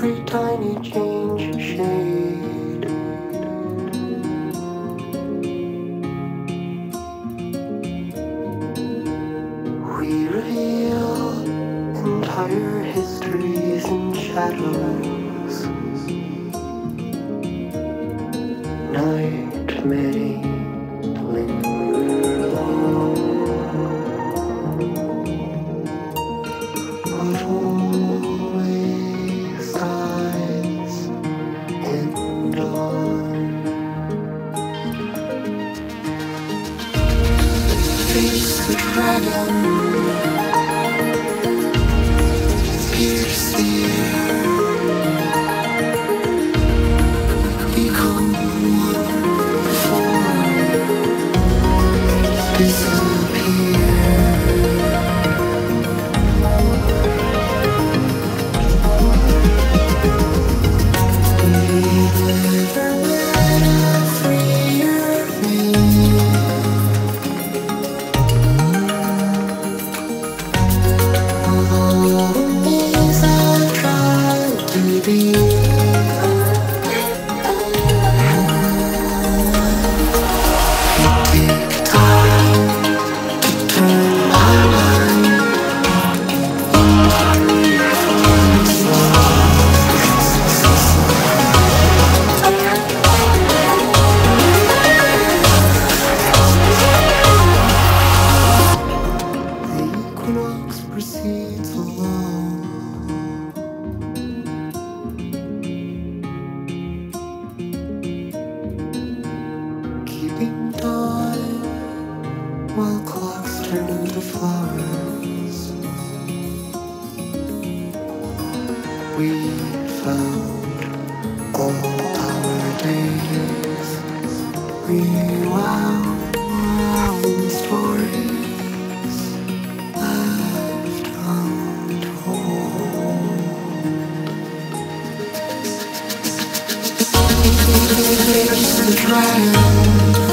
every tiny change of shade. We reveal entire histories in shadows. Night Face the dragon. Pierce the air. Become one try into flowers We found all our days Rewound stories left untold. Face the dragon.